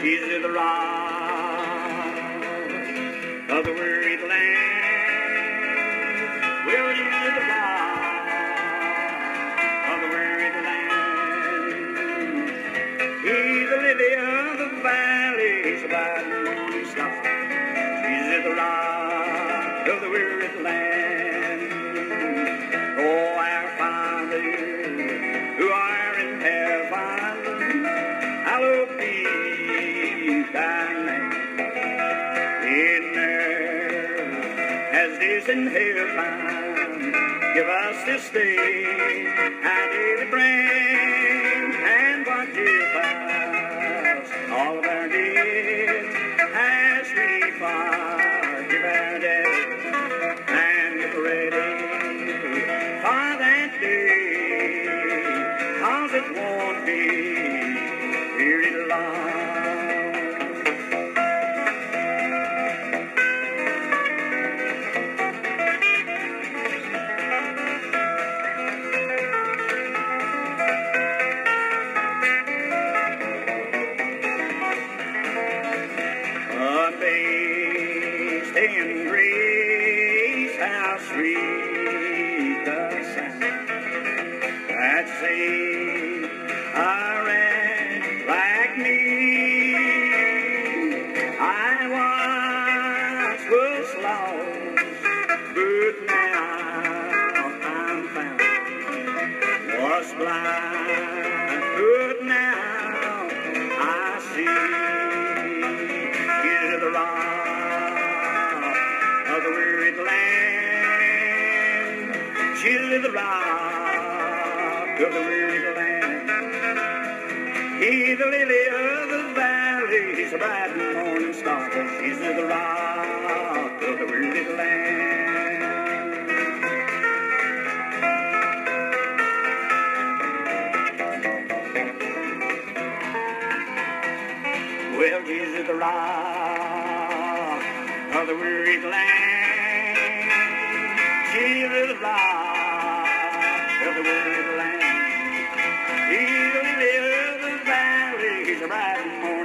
She's in the rock of the wearied land. Well, she's the rock of the wearied land. He's the lily of the valley, he's morning star. She's in the rock of the wearied land. In heaven, give us this day our daily bread, and forgive us all of our debts as we forgive our debtors. And get ready for that day, cause it won't be. Amazed in grace, how sweet but now I'm found. Was blind, but now I see. Is the rock of the wearied land. She's the rock of the wearied land. He's the lily of the valley. He's a bright morning star. She's the rock the rock of the weary land. She will the rock of the weary land. He will in the valley, he's a bright morning.